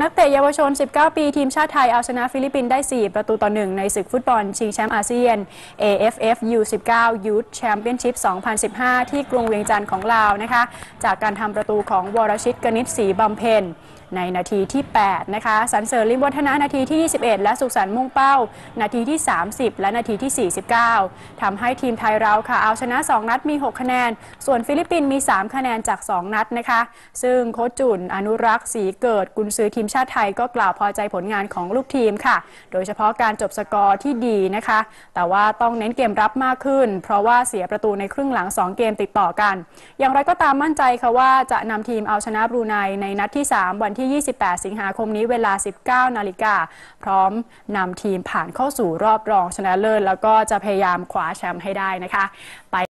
นักเตะเยาวชน 19 ปี ทีมชาติไทย เอาชนะฟิลิปปินส์ได้ 4 ประตูต่อ 1 ในศึกฟุตบอล ชิงแชมป์อาเซียน AFF U19 Youth Championship 2015 ที่กรุงเวียงจันทน์ของลาวนะคะ จากการทำประตูของวรชิตกนิษฐ์ศรีบำเพ็ญ ในนาทีที่ 8 นะคะสรรเสริญลิ้มวัฒนะนาทีที่ 21 และสุขสันต์มุ่งเป้า นาทีที่ 30 และนาทีที่ 49ทำให้ทีมไทยเราค่ะเอาชนะ 2 นัดมี 6 คะแนน ส่วนฟิลิปปินส์มี 3 คะแนนจาก 2 นัดนะคะ ซึ่งโค้ชจุนอนุรักษ์ศรีเกิดกุนซือทีมชาติไทยก็กล่าวพอใจผลงานของลูกทีมค่ะ โดยเฉพาะการจบสกอร์ที่ดีนะคะ แต่ว่าต้องเน้นเกมรับมากขึ้น เพราะว่าเสียประตูในครึ่งหลัง 2 เกมติดต่อกัน อย่างไรก็ตามมั่นใจค่ะว่าจะนำทีมเอาชนะบรูไนในนัดที่ 3 วันที่ที่ 28 สิงหาคมนี้เวลา 19 นาฬิกา พร้อมนำทีมผ่านเข้าสู่รอบรองชนะเลิศแล้วก็จะพยายามคว้าแชมป์ให้ได้นะคะ ไป